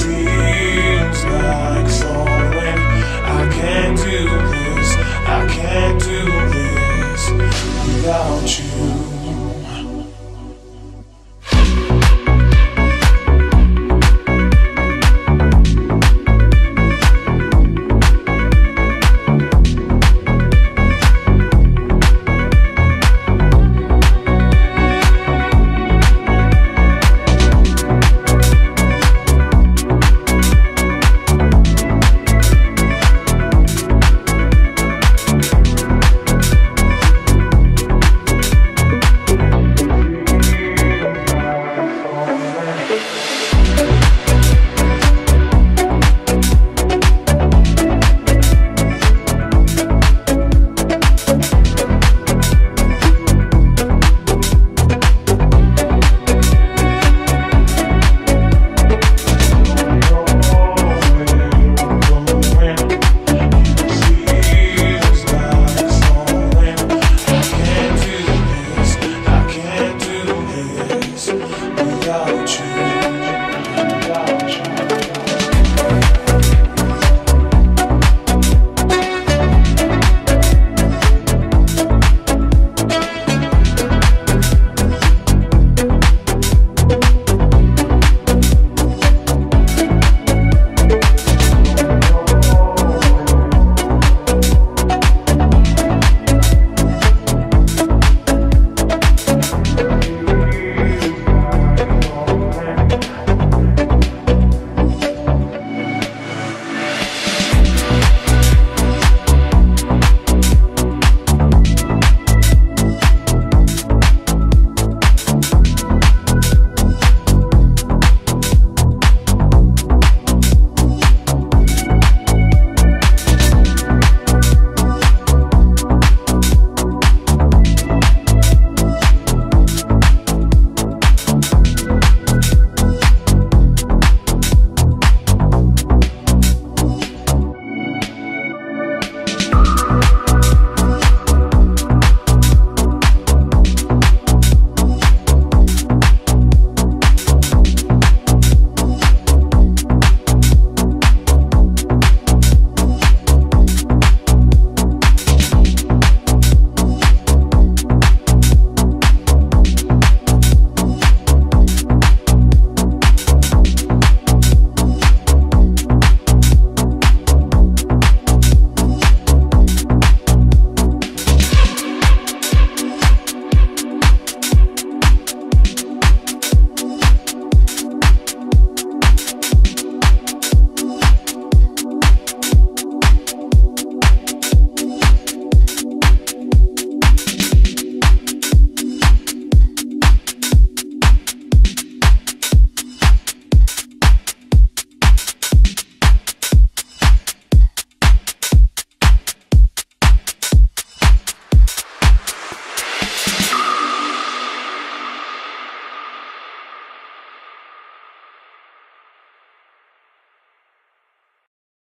seems like. I can't do this, I can't do this without you.